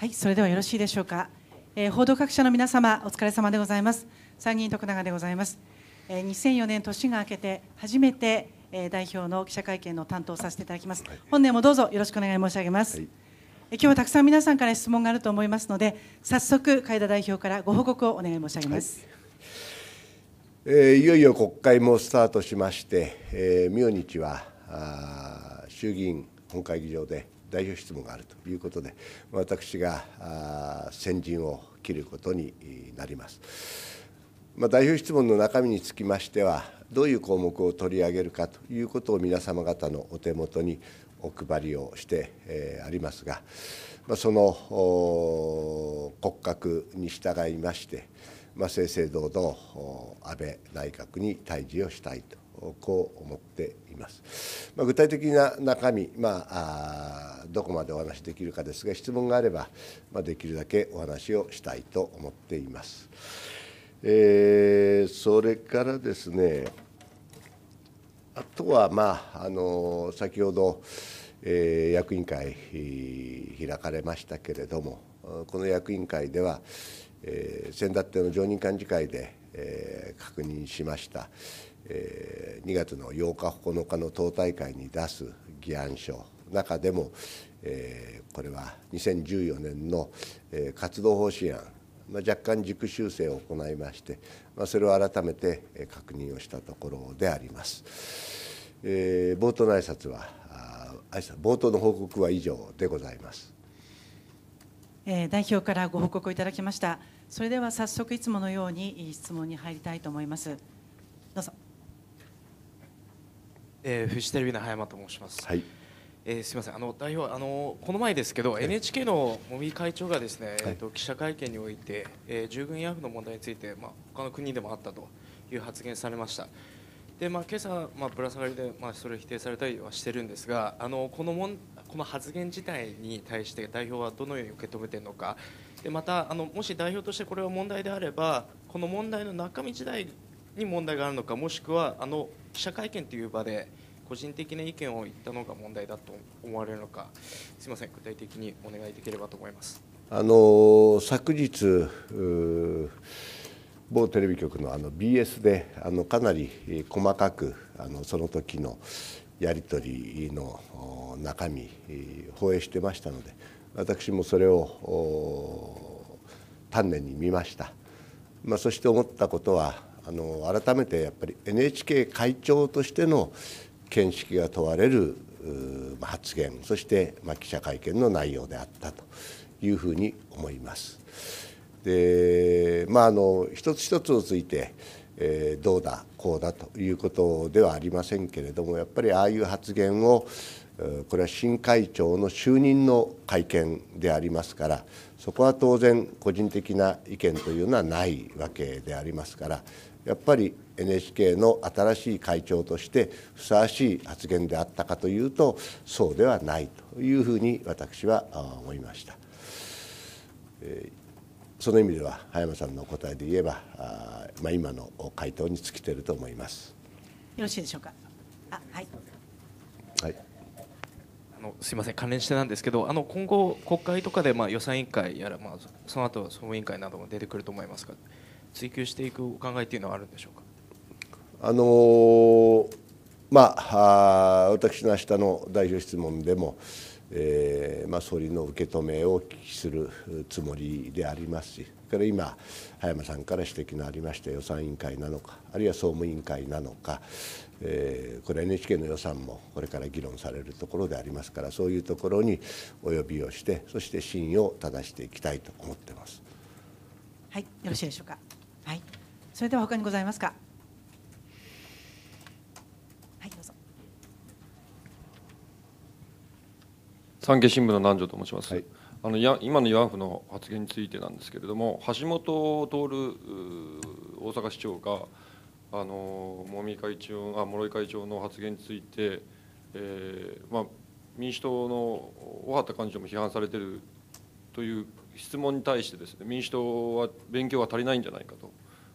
はい、それではよろしいでしょうか。えー報道各社の皆様、お疲れ様でございます。参議院徳永でございます。えー2004年年が明けて初めて、えー代表の記者会見の担当をさせていただきます。本年もどうぞよろしくお願い申し上げます。はいえー今日はたくさん皆さんから質問があると思いますので、早速海田代表からご報告をお願い申し上げます。えーいよいよ国会もスタートしまして、えー明日はあー衆議院本会議場で代表質問があるということで、私が先陣を切ることになります。まあ、代表質問の中身につきましては、どういう項目を取り上げるかということを皆様方のお手元にお配りをして、えありますが、ま、その骨格に従いまして、ま、正々堂々安倍内閣に対峙をしたいと、こう思っています。まあ、具体的な中身、まあ、どこまでお話しできるかですが、質問があれば、まあ、できるだけお話をしたいと思っています。えーそれからですね、あとは、まあ、あの先ほど、えー役員会開かれましたけれども、この役員会では、えー先だっての常任幹事会で、えー確認しました、えー2月の8日、9日の党大会に出す議案書、中でも、えーこれは2014年の、えー活動方針案、まあ、若干軸修正を行いまして、まあ、それを改めてえー確認をしたところであります。えー冒頭の挨拶は、あー挨拶冒頭の報告は以上でございます。えー代表からご報告をいただきました。それでは早速いつものように質問に入りたいと思います。どうぞ。えー、フジテレビの葉山と申します。はい、えーすみません、あの代表、あのこの前ですけど、NHK の茂木会長がですね、えーと記者会見において、えー従軍ヤフの問題について、まあ他の国でもあったという発言されました。で、まあ今朝まあぶら下がりでまあそれを否定されたりはしてるんですが、あのこのもんこの発言自体に対して代表はどのように受け止めているのか。でまたあのもし代表としてこれは問題であれば、この問題の中身自体に問題があるのか、もしくはあの記者会見という場で個人的な意見を言ったのが問題だと思われるのか、すみません、具体的にお願いできればと思います。あの昨日、某テレビ局のあの BS であのかなり細かくあのその時のやり取りの中身放映してましたので私もそれを丹念に見ました、まあ、そして思ったことはあの改めてやっぱり NHK 会長としての見識が問われる発言そしてま記者会見の内容であったというふうに思います。でまあ、あの一つ一つをついて、えーどうだ、こうだということではありませんけれども、やっぱりああいう発言を、これは新会長の就任の会見でありますから、そこは当然、個人的な意見というのはないわけでありますから、やっぱり NHK の新しい会長としてふさわしい発言であったかというと、そうではないというふうに私はあ思いました。その意味では、葉山さんのお答えで言えば、まあ、今の回答に尽きていると思います。よろしいでしょうか？あ、はい。はいあのすみません、関連してなんですけど、あの今後、国会とかでまあ予算委員会やら、まあ、その後総務委員会なども出てくると思いますが、追及していくお考えというのはあるんでしょうか？あのーまあ、私の明日の代表質問でも、えーまあ、総理の受け止めをお聞きするつもりでありますし、それから今、葉山さんから指摘のありました予算委員会なのか、あるいは総務委員会なのか、えーこれ、NHK の予算もこれから議論されるところでありますから、そういうところにお呼びをして、そして真意を正していきたいと思っています。はい、よろしいでしょうか。はい。それでは他にございますか？はい、どうぞ。産経新聞の南條と申します、はいあのや今の慰安婦の発言についてなんですけれども、橋本徹大阪市長が、あの茂木会長あ諸井会長の発言について、えーまあ、民主党の小畑幹事長も批判されているという質問に対してですね、民主党は勉強が足りないんじゃないかと、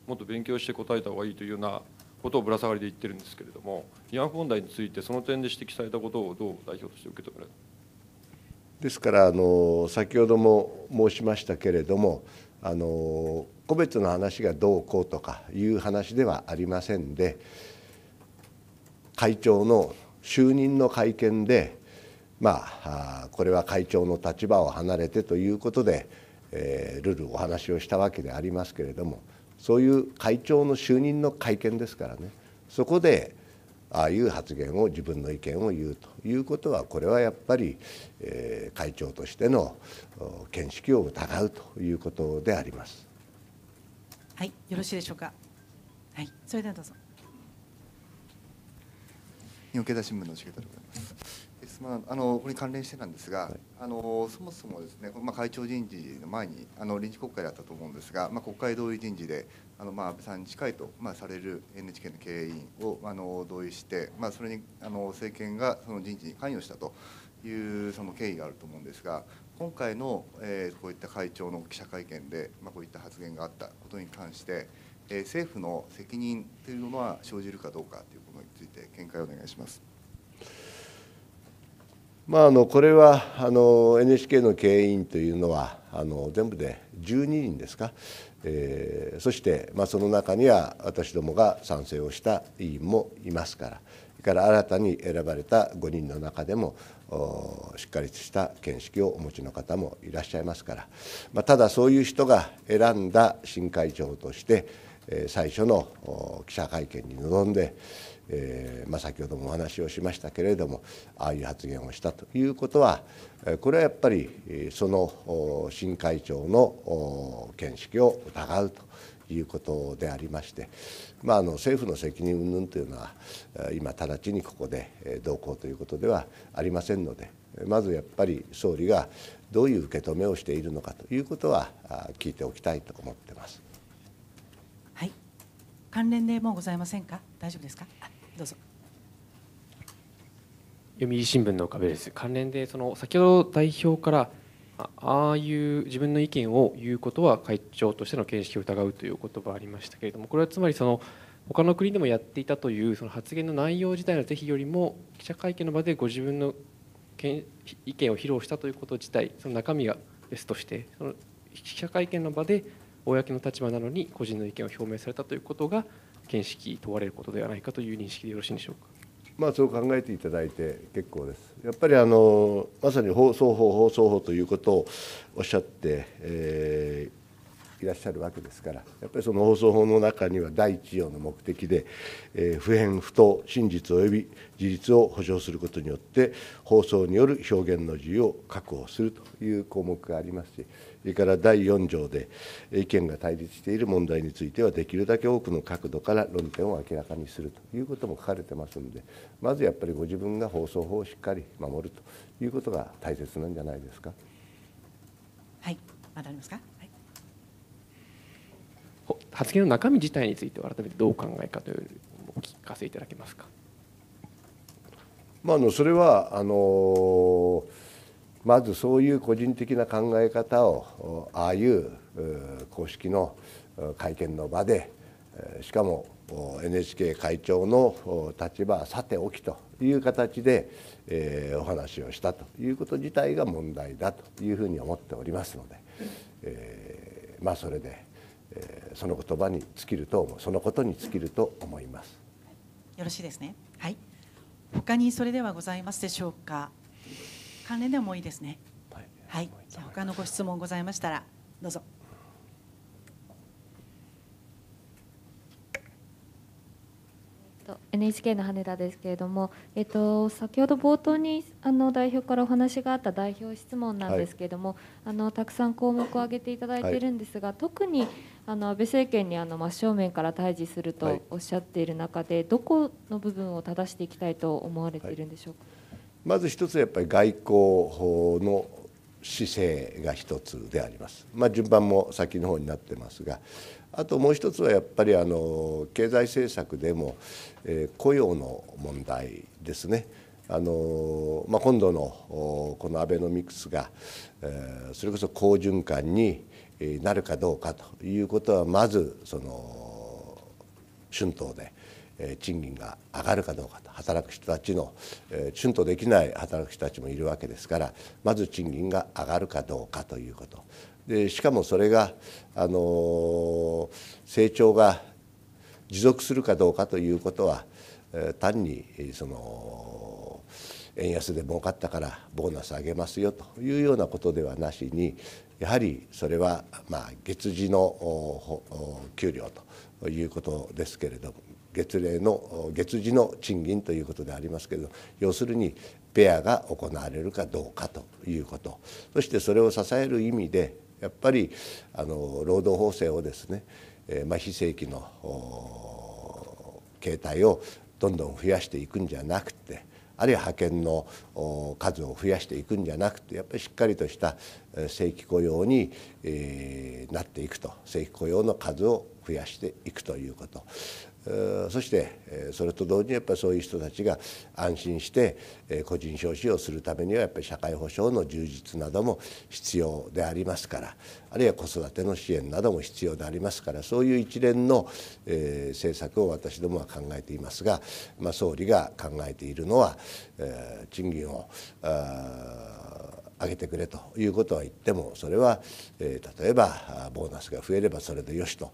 もっと勉強して答えた方がいいというようなことをぶら下がりで言ってるんですけれども、慰安婦問題について、その点で指摘されたことをどう代表として受け止められですからあの先ほども申しましたけれどもあの個別の話がどうこうとかいう話ではありませんで会長の就任の会見でまあこれは会長の立場を離れてということで、えー、ルールお話をしたわけでありますけれどもそういう会長の就任の会見ですからねそこでああいう発言を自分の意見を言うということはこれはやっぱり、えー、会長としての見識を疑うということであります。はい、よろしいでしょうか。はい、それではどうぞ。日本経済新聞の重田でございます。まあ、あのこれに関連してなんですが、はい、あのそもそもですね、まあ、会長人事の前にあの臨時国会だったと思うんですが、まあ、国会同意人事であの、まあ、安倍さんに近いと、まあ、される NHK の経営委員をあの同意して、まあ、それにあの政権がその人事に関与したというその経緯があると思うんですが今回の、えー、こういった会長の記者会見で、まあ、こういった発言があったことに関して、えー、政府の責任というのは生じるかどうかということについて見解をお願いします。まあ、あのこれはあの NHK の経営委員というのはあの全部で12人ですか、えー、そして、まあ、その中には私どもが賛成をした委員もいますから。それから新たに選ばれた5人の中でもしっかりとした見識をお持ちの方もいらっしゃいますから、まあ、ただそういう人が選んだ新会長として最初の記者会見に臨んでえーまあ、先ほどもお話をしましたけれどもああいう発言をしたということはこれはやっぱりその新会長の見識を疑うということでありまして、まあ、あの政府の責任云々というのは今直ちにここでどうこうということではありませんのでまずやっぱり総理がどういう受け止めをしているのかということは聞いておきたいと思ってます。はい。関連でもございませんか？大丈夫ですか？読売新聞の壁です関連でその先ほど代表からああいう自分の意見を言うことは会長としての見識を疑うという言葉ありましたけれどもこれはつまりその他の国でもやっていたというその発言の内容自体の是非よりも記者会見の場でご自分の意見を披露したということ自体その中身が別としてその記者会見の場で公の立場なのに個人の意見を表明されたということが見識問われることではないかという認識でよろしいんでしょうか。まあ、そう考えていただいて結構です。やっぱりあのまさに放送法、放送法ということをおっしゃって、えー、いらっしゃるわけですから、やっぱりその放送法の中には第一条の目的で、えー、不偏不当、真実及び事実を保障することによって、放送による表現の自由を確保するという項目がありますし、それから第4条で、意見が対立している問題については、できるだけ多くの角度から論点を明らかにするということも書かれてますので、まずやっぱりご自分が放送法をしっかり守るということが大切なんじゃないですか。はい、まだありますか？発言の中身自体については改めてどうお考えかというお聞かせいただけますか？まあ、あのそれはあのまずそういう個人的な考え方をああいう公式の会見の場でしかも NHK 会長の立場はさておきという形でお話をしたということ自体が問題だというふうに思っておりますので、えまあそれでその言葉に尽きると思うそのことに尽きると思います。よろしいですね。はい。他にそれではございますでしょうか。関連でもいいですね。はい、はい、じゃあ他のご質問ございましたらどうぞ。NHK の羽田ですけれども、えっと、先ほど冒頭にあの代表からお話があった代表質問なんですけれども、はい、あのたくさん項目を挙げていただいているんですが、はい、特にあの安倍政権にあの真正面から対峙するとおっしゃっている中で、はい、どこの部分を正していきたいと思われているんでしょうか？まず一つはやっぱり外交の姿勢が一つであります。まあ、順番も先の方になってますが、あともう一つはやっぱりあの経済政策でも、え、雇用の問題ですね。あのまあ、今度のこのアベノミクスが、えー、それこそ好循環になるかどうかということはまずその春闘で賃金が上がるかどうかと働く人たちのえ春とできない働く人たちもいるわけですからまず賃金が上がるかどうかということでしかもそれがあの成長が持続するかどうかということは単にその円安で儲かったからボーナス上げますよというようなことではなしにやはりそれはまあ月次の給料ということですけれども月例の月次の賃金ということでありますけれど要するにペアが行われるかどうかということ。そしてそれを支える意味でやっぱりあの労働法制をですね、えーまあ、非正規の形態をどんどん増やしていくんじゃなくてあるいは派遣の数を増やしていくんじゃなくてやっぱりしっかりとした正規雇用にえなっていくと。正規雇用の数を増やしていくということ。そしてそれと同時にやっぱりそういう人たちが安心して個人消費をするためにはやっぱり社会保障の充実なども必要でありますからあるいは子育ての支援なども必要でありますからそういう一連の政策を私どもは考えていますが、まあ、総理が考えているのは賃金を上げてくれということは言ってもそれは、え例えばボーナスが増えればそれでよしと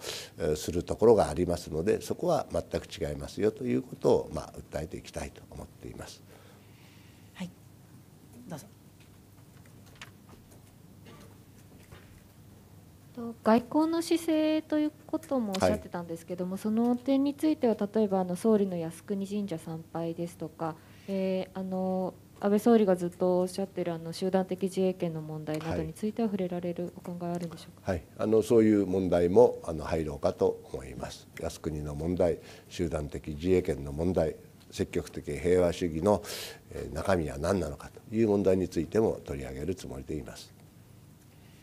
するところがありますのでそこは全く違いますよということを、まあ、訴えていきたいと思っています。はい。どうぞ。外交の姿勢ということもおっしゃってたんですけども、はい、その点については例えばあの総理の靖国神社参拝ですとか、えー、あの安倍総理がずっとおっしゃっているあの集団的自衛権の問題などについては触れられるお考えあるんでしょうか、はい、あのそういう問題もあの入ろうかと思います。靖国の問題集団的自衛権の問題積極的平和主義の中身は何なのかという問題についても取り上げるつもりでいます。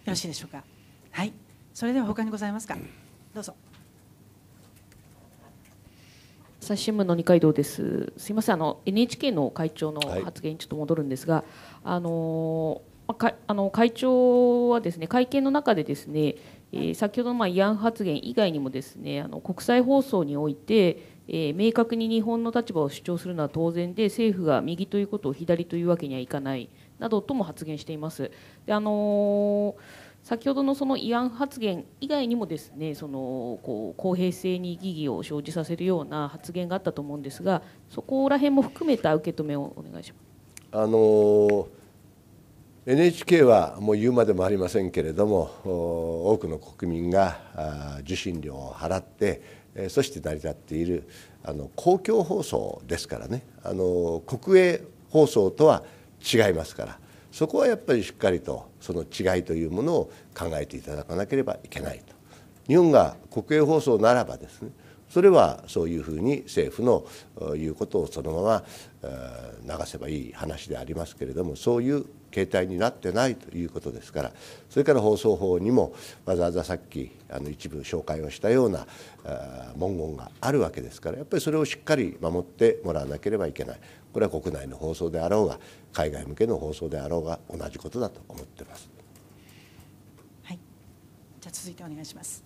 よろしいでしょうか。はい。それでは他にございますか？どうぞ朝日新聞の二階堂です。すみません、あの NHK の会長の発言にちょっと戻るんですが、はい、あのかあの会長はですね会見の中でですね、えー、先ほどのまあ慰安発言以外にもですねあの国際放送において、えー、明確に日本の立場を主張するのは当然で政府が右ということを左というわけにはいかないなどとも発言しています。であのー先ほどのその慰安発言以外にもですねそのこう公平性に疑義を生じさせるような発言があったと思うんですがそこら辺も含めた受け止めをお願いしますあの NHK はもう言うまでもありませんけれども多くの国民が受信料を払ってそして成り立っているあの公共放送ですからねあの国営放送とは違いますから。そこはやっぱりしっかりとその違いというものを考えていただかなければいけないと。日本が国営放送ならばですねそれはそういうふうに政府の言うことをそのまま流せばいい話でありますけれどもそういう形態になってないということですからそれから放送法にもわざわざさっきあの一部紹介をしたような文言があるわけですからやっぱりそれをしっかり守ってもらわなければいけないこれは国内の放送であろうが海外向けの放送であろうが同じことだと思っています。はい、じゃ続いてお願いします。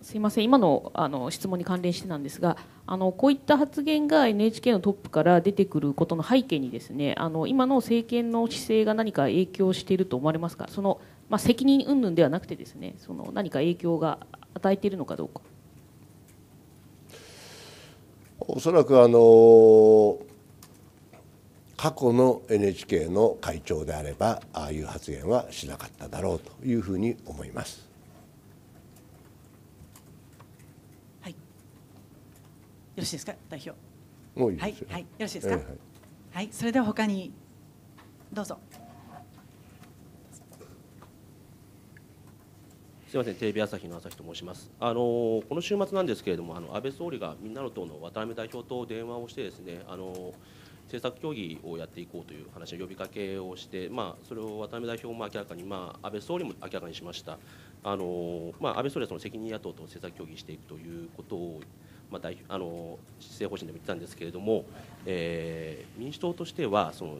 すいません今のあの質問に関連してなんですがあのこういった発言が NHK のトップから出てくることの背景にですねあの今の政権の姿勢が何か影響していると思われますか？その、まあ、責任云々ではなくてですねその何か影響が与えているのかどうか。おそらくあの過去の NHK の会長であればああいう発言はしなかっただろうというふうに思います。はい。よろしいですか？代表。もういいはい、はい、よろしいですか？はい、はい、それでは他にどうぞ。すみません、テレビ朝日の朝日と申します。あのこの週末なんですけれども、あの安倍総理がみんなの党の渡辺代表と電話をしてですね、あの政策協議をやっていこうという話の呼びかけをして、まあ、それを渡辺代表も明らかに、まあ、安倍総理も明らかにしました、あのまあ、安倍総理はその責任野党と政策協議していくということを、まあ、あの施政方針でも言ってたんですけれども、えー、民主党としてはその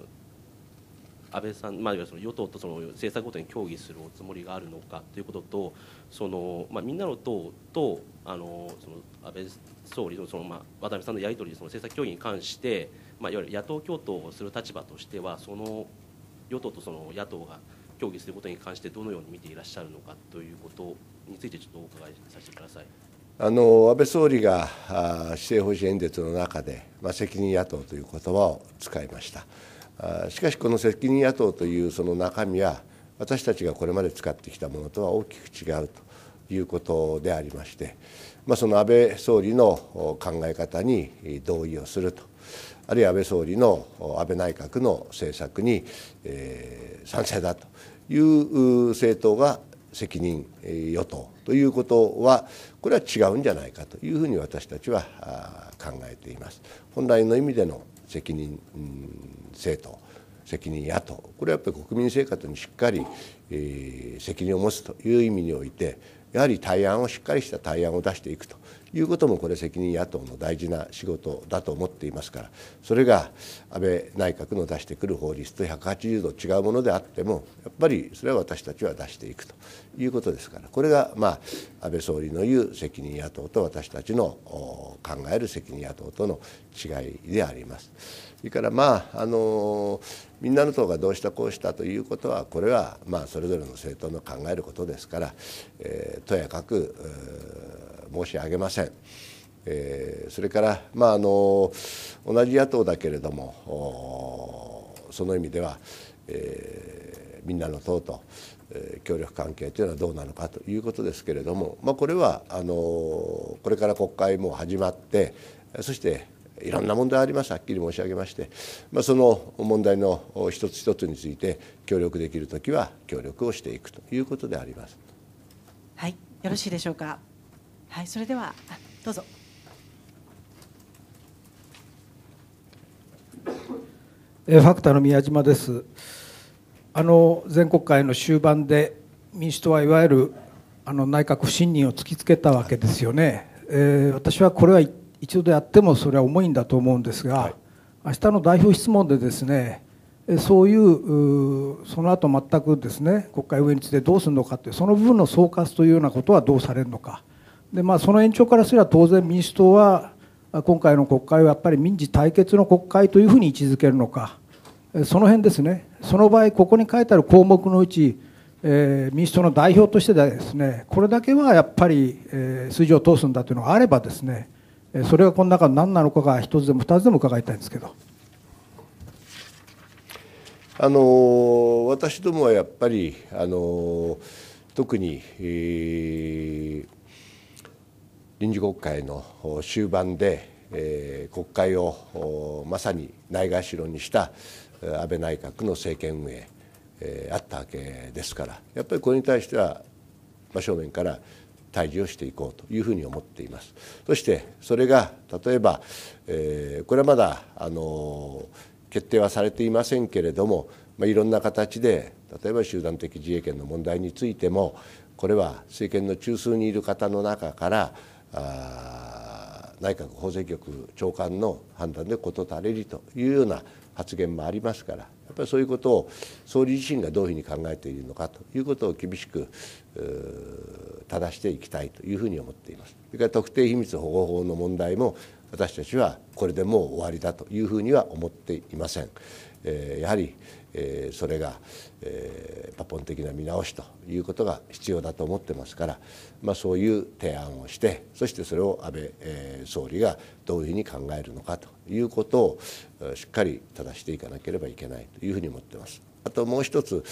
安倍さん、まあ、その与党とその政策ごとに協議するおつもりがあるのかということとその、まあ、みんなの党とあのその安倍総理のその、まあ、渡辺さんのやり取りその政策協議に関して、まあ、いわゆる野党共闘をする立場としてはその与党とその野党が協議することに関してどのように見ていらっしゃるのかということについてちょっとお伺いさせてください。あの安倍総理が施政方針演説の中で、まあ、責任野党という言葉を使いました。しかし、この責任野党というその中身は、私たちがこれまで使ってきたものとは大きく違うということでありまして、まあ、その安倍総理の考え方に同意をすると、あるいは安倍総理の安倍内閣の政策に、えー、賛成だという政党が責任与党ということは、これは違うんじゃないかというふうに私たちは考えています。本来の意味での責任政党、責任野党、これはやっぱり国民生活にしっかり、責任を持つという意味において、やはり対案をしっかりした対案を出していくということもこれ責任野党の大事な仕事だと思っていますからそれが安倍内閣の出してくる法律と180度違うものであってもやっぱりそれは私たちは出していくと。いうことですからこれがまあ安倍総理の言う責任野党と私たちの考える責任野党との違いであります。それからまああのみんなの党がどうしたこうしたということはこれはまあそれぞれの政党の考えることですから、えー、とやかく申し上げません。えー、それから、まあ、あの同じ野党だけれどもその意味では、えー、みんなの党と、協力関係というのはどうなのかということですけれども、まあ、これはあのこれから国会も始まってそしていろんな問題あります、はっきり申し上げまして、まあ、その問題の一つ一つについて協力できるときは協力をしていくということであります。はい、よろしいでしょうか。はい、それではどうぞ。ファクターの宮島です。あの全国会の終盤で民主党はいわゆるあの内閣不信任を突きつけたわけですよね。えー、私はこれは一度であってもそれは重いんだと思うんですが、はい、明日の代表質問でですねそういうその後全くですね国会運営についてどうするのかというその部分の総括というようなことはどうされるのか。で、まあ、その延長からすれば当然民主党は今回の国会はやっぱり民事対決の国会というふうに位置づけるのかその辺ですねその場合ここに書いてある項目のうち、えー、民主党の代表としてですねこれだけはやっぱり、えー、筋を通すんだというのがあればですねそれがこの中の何なのかが一つでも二つでも伺いたいんですけど。あの私どもはやっぱりあの特に、えー臨時国会の終盤で、えー、国会をまさにないがしろにした安倍内閣の政権運営、えー、あったわけですからやっぱりこれに対しては真正面から対峙をしていこうというふうに思っています。そしてそれが例えば、えー、これはまだあの決定はされていませんけれども、まあ、いろんな形で例えば集団的自衛権の問題についてもこれは政権の中枢にいる方の中からあ内閣法制局長官の判断で事足りるというような発言もありますからやっぱりそういうことを総理自身がどういうふうに考えているのかということを厳しく正していきたいというふうに思っています。それから特定秘密保護法の問題も私たちはこれでもう終わりだというふうには思っていません。えやはりえそれが、え抜本的な見直しということが必要だと思ってますから、まあ、そういう提案をしてそしてそれを安倍、え総理がどういうふうに考えるのかということをしっかり正していかなければいけないというふうに思ってます。あともう一つ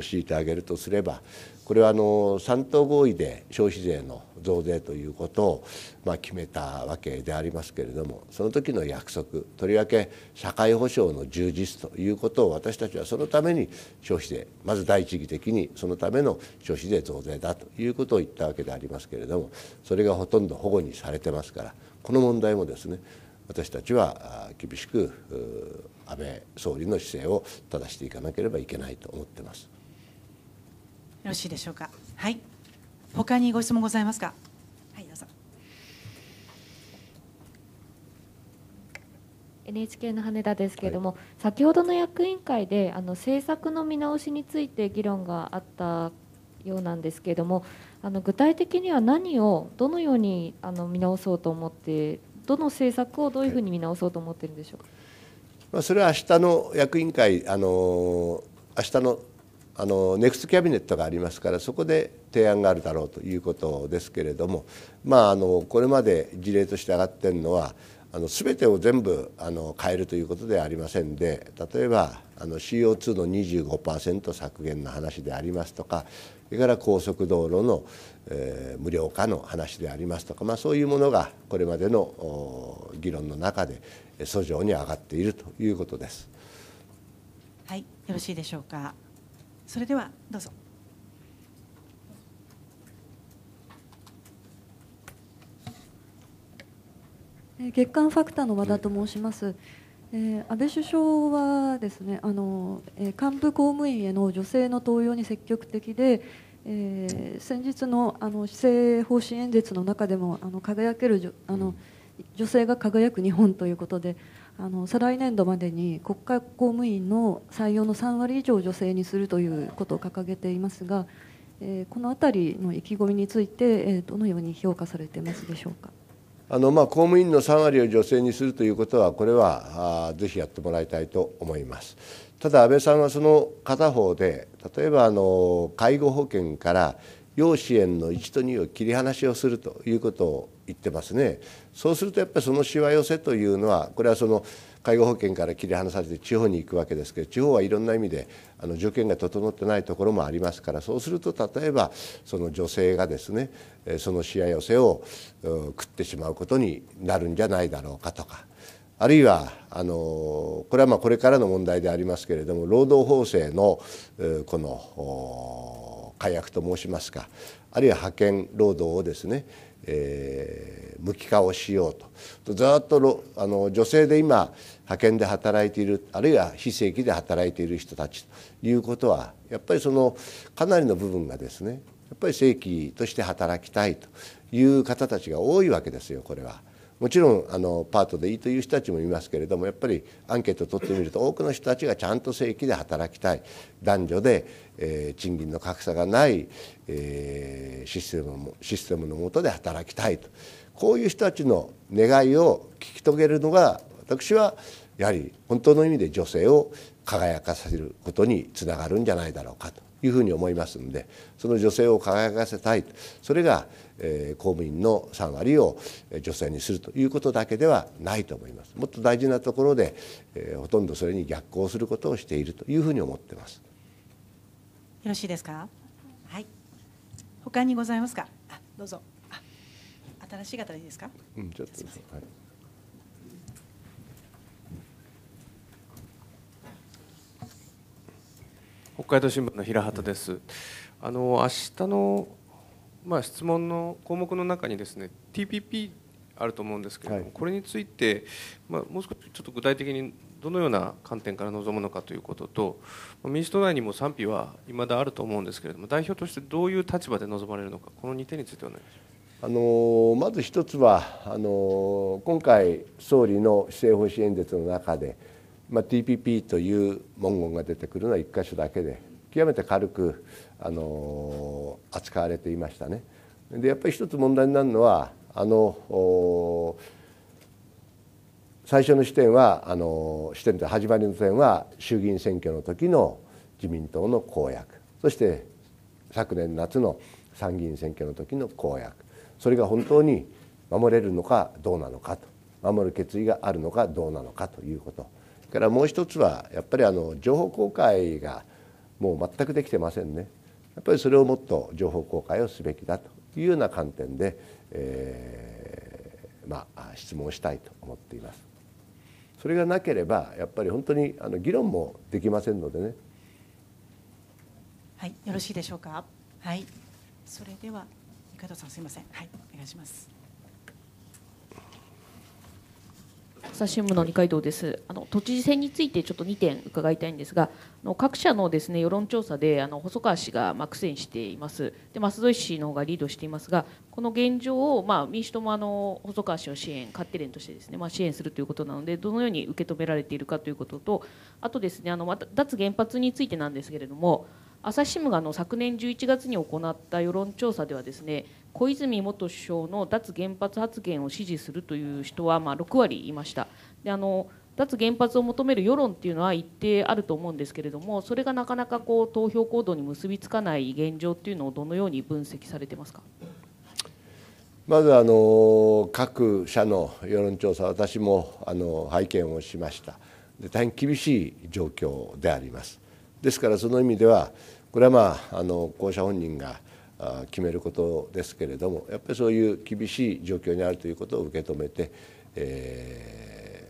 敷いてあげるとすればこれはあの3党合意で消費税の増税ということをま決めたわけでありますけれどもその時の約束とりわけ社会保障の充実ということを私たちはそのために消費税まず第一義的にそのための消費税増税だということを言ったわけでありますけれどもそれがほとんど保護にされてますからこの問題もですね私たちは厳しく安倍総理の姿勢を正していかなければいけないと思ってます。よろしいでしょうか？はい。他にご質問ございますか？はい、どうぞ。NHK の羽田ですけれども、はい、先ほどの役員会であの政策の見直しについて議論があったようなんですけれどもあの具体的には何をどのようにあの見直そうと思ってどの政策をどういうふうに見直そうと思っているんでしょう？か、まあ、それは明日の役員会あの明日のあのネクストキャビネットがありますからそこで提案があるだろうということですけれども、まあ、あのこれまで事例として上がっているのはあの全てを全部あの変えるということではありませんで例えばあの CO2 の25%削減の話でありますとかそれから高速道路の、えー、無料化の話でありますとか、まあ、そういうものがこれまでの議論の中で訴状に上がっているということです。はい、よろしいでしょうか。それではどうぞ。月刊ファクターの和田と申します。えー、安倍首相はですねあの、えー、幹部公務員への女性の登用に積極的で、えー、先日のあの施政方針演説の中でもあの輝けるあの女性が輝く日本ということであの再来年度までに国家公務員の採用の3割以上女性にするということを掲げていますが、えー、この辺りの意気込みについて、えー、どのように評価されてますでしょうか？あのまあ、公務員の3割を女性にするということは、これはあぜひやってもらいたいと思います。ただ、安倍さんはその片方で、例えばあの介護保険から要支援の1と2を切り離しをするということを言ってますね。そうするとやっぱりそのしわ寄せというのは、これはその介護保険から切り離されて地方に行くわけですけど地方はいろんな意味であの条件が整ってないところもありますからそうすると例えばその女性がですねそのしわ寄せを食ってしまうことになるんじゃないだろうかとか。あるいはあのこれはまあこれからの問題でありますけれども労働法制のこの改悪と申しますかあるいは派遣労働をですねえー、無機化をしようとずっとあの女性で今派遣で働いているあるいは非正規で働いている人たちということはやっぱりそのかなりの部分がですねやっぱり正規として働きたいという方たちが多いわけですよこれは。もちろんあのパートでいいという人たちもいますけれどもやっぱりアンケートを取ってみると多くの人たちがちゃんと正規で働きたい。男女で、えー、賃金の格差がない、えー、システムもシステムの下で働きたいと。こういう人たちの願いを聞き遂げるのが私はやはり本当の意味で女性を輝かせることにつながるんじゃないだろうかというふうに思いますのでその女性を輝かせたいそれが公務員の3割を女性にするということだけではないと思います。もっと大事なところで、ほとんどそれに逆行することをしているというふうに思っています。よろしいですか？はい。他にございますか？あ、どうぞ。新しい方でいいですか？うん、ちょっと。はい。北海道新聞の平畑です。あの明日のまあ、質問の項目の中にですね TPP あると思うんですけれども、はい、これについて、まあ、もう少しちょっと具体的にどのような観点から望むのかということと民主党内にも賛否はいまだあると思うんですけれども代表としてどういう立場で臨まれるのかこの2点についてお願いします。あのまず一つはあの今回総理の施政方針演説の中で、まあ、TPP という文言が出てくるのは1箇所だけで極めて軽くあの扱われていましたね。でやっぱり一つ問題になるのはあの最初の視点はあの視点と始まりの点は衆議院選挙の時の自民党の公約そして昨年夏の参議院選挙の時の公約それが本当に守れるのかどうなのかと守る決意があるのかどうなのかということからもう一つはやっぱりあの情報公開がもう全くできてませんね。やっぱりそれをもっと情報公開をすべきだというような観点で、えー、まあ、質問したいと思っています。それがなければやっぱり本当にあの議論もできませんのでね。はい、よろしいでしょうか。はい、それでは三方さんすみません。はい、お願いします。朝日新聞の二階堂です。あの都知事選についてちょっと2点伺いたいんですがあの各社のですね世論調査であの細川氏がまあ苦戦しています。で舛添氏の方がリードしていますがこの現状をまあ民主党もあの細川氏を支援勝手連としてですねまあ支援するということなのでどのように受け止められているかということとあとですねあのまた脱原発についてなんですけれども朝日新聞があの昨年11月に行った世論調査ではですね小泉元首相の脱原発発言を支持するという人はまあ6割いました。であの脱原発を求める世論っていうのは一定あると思うんですけれどもそれがなかなかこう投票行動に結びつかない現状っていうのをどのように分析されてますか？まずあの各社の世論調査私もあの拝見をしました。で大変厳しい状況であります。ですからその意味ではこれはまああの候補者本人が決めることですけれどもやっぱりそういう厳しい状況にあるということを受け止めて、え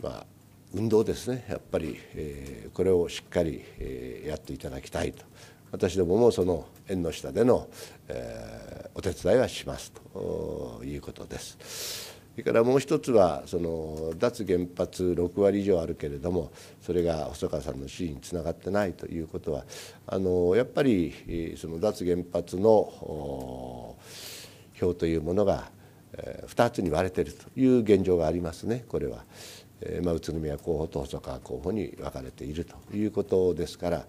ー、まあ運動ですねやっぱり、えー、これをしっかり、えー、やっていただきたいと私どももその縁の下での、えー、お手伝いはしますということです。それからもう一つはその脱原発6割以上あるけれどもそれが細川さんの支持につながってないということはあのやっぱりその脱原発の票というものが2つに割れているという現状がありますねこれは。まあ、宇都宮候補と細川候補に分かれているということですから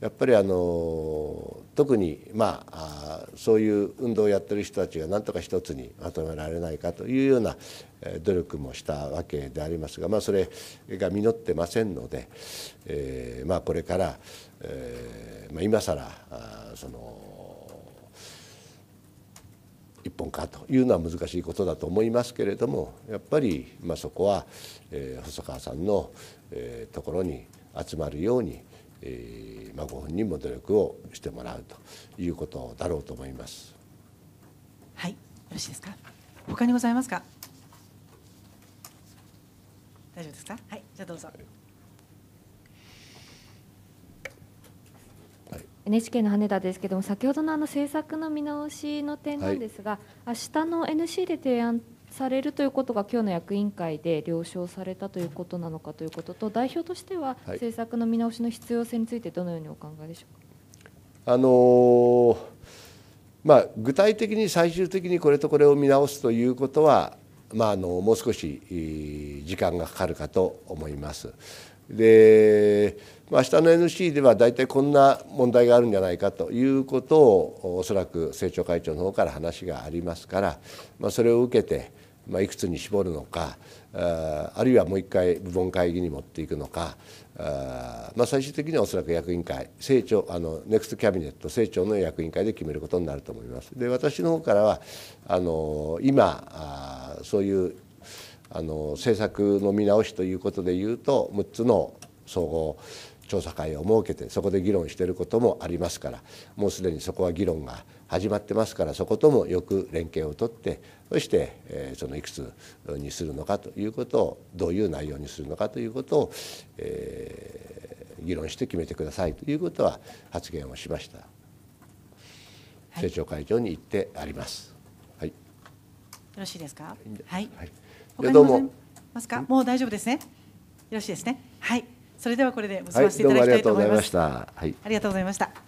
やっぱりあの特にまあそういう運動をやってる人たちが何とか一つにまとめられないかというような努力もしたわけでありますが、まあ、それが実ってませんので、え、まあこれから、えまあ、今更その一本化というのは難しいことだと思いますけれどもやっぱりまあそこは、え、細川さんの、え、ところに集まるようにえーまあ、ご本人も努力をしてもらうということだろうと思います。はい、よろしいですか？他にございますか？大丈夫ですか？はい、じゃあどうぞ。はい、NHK の羽田ですけども先ほどのあの政策の見直しの点なんですが、はい、明日の NC で提案されるということが今日の役員会で了承されたということなのかということと代表としては政策の見直しの必要性についてどのようにお考えでしょうか？あのー、まあ、具体的に最終的にこれとこれを見直すということは、まあ、あのもう少し時間がかかるかと思います。で明日の NC では大体こんな問題があるんじゃないかということをおそらく政調会長の方から話がありますから、まあ、それを受けてまあ、いくつに絞るのかあるいはもう一回部門会議に持っていくのかあ、まあ、最終的にはおそらく役員会政調あのネクストキャビネット政調の役員会で決めることになると思います。で私の方からはあの今あそういうあの政策の見直しということでいうと6つの総合調査会を設けてそこで議論していることもありますからもうすでにそこは議論が始まってますからそこともよく連携をとってそして、えそのいくつにするのかということをどういう内容にするのかということを、えー、議論して決めてくださいということは発言をしました、政調会長に言ってあります。はい、よろしいですか？はい。はい、他にどうもますか。もう大丈夫ですね。よろしいですね。はい。それではこれで結ばせていただきたいと思います。はい、ありがとうございました。